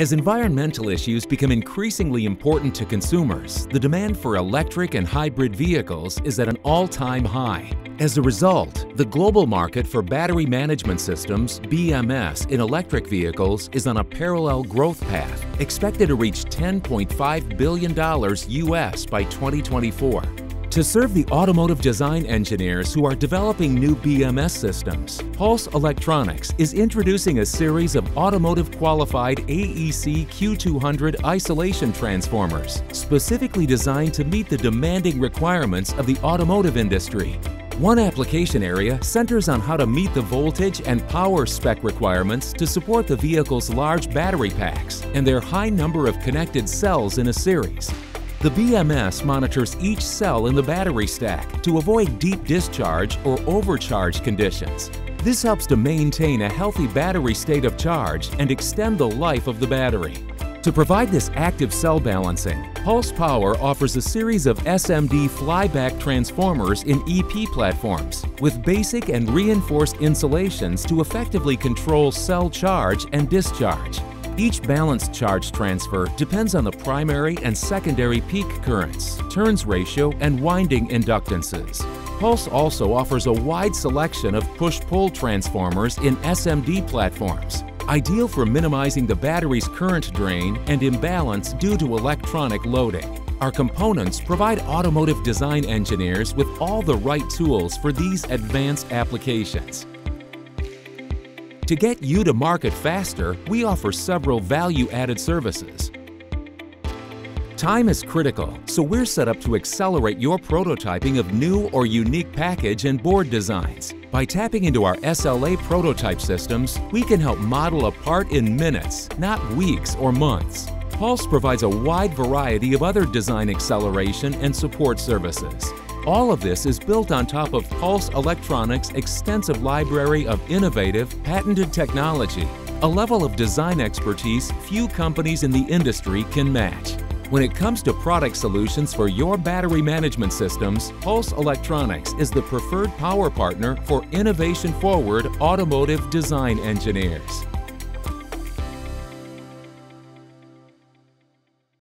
As environmental issues become increasingly important to consumers, the demand for electric and hybrid vehicles is at an all-time high. As a result, the global market for battery management systems, BMS, in electric vehicles is on a parallel growth path, expected to reach $10.5 billion US by 2024. To serve the automotive design engineers who are developing new BMS systems, Pulse Electronics is introducing a series of automotive qualified AEC Q200 isolation transformers, specifically designed to meet the demanding requirements of the automotive industry. One application area centers on how to meet the voltage and power spec requirements to support the vehicle's large battery packs and their high number of connected cells in a series. The BMS monitors each cell in the battery stack to avoid deep discharge or overcharge conditions. This helps to maintain a healthy battery state of charge and extend the life of the battery. To provide this active cell balancing, Pulse Power offers a series of SMD flyback transformers in EP platforms with basic and reinforced insulations to effectively control cell charge and discharge. Each balanced charge transfer depends on the primary and secondary peak currents, turns ratio, and winding inductances. Pulse also offers a wide selection of push-pull transformers in SMD platforms, ideal for minimizing the battery's current drain and imbalance due to electronic loading. Our components provide automotive design engineers with all the right tools for these advanced applications. To get you to market faster, we offer several value-added services. Time is critical, so we're set up to accelerate your prototyping of new or unique package and board designs. By tapping into our SLA prototype systems, we can help model a part in minutes, not weeks or months. Pulse provides a wide variety of other design acceleration and support services. All of this is built on top of Pulse Electronics' extensive library of innovative, patented technology, a level of design expertise few companies in the industry can match. When it comes to product solutions for your battery management systems, Pulse Electronics is the preferred power partner for innovation-forward automotive design engineers.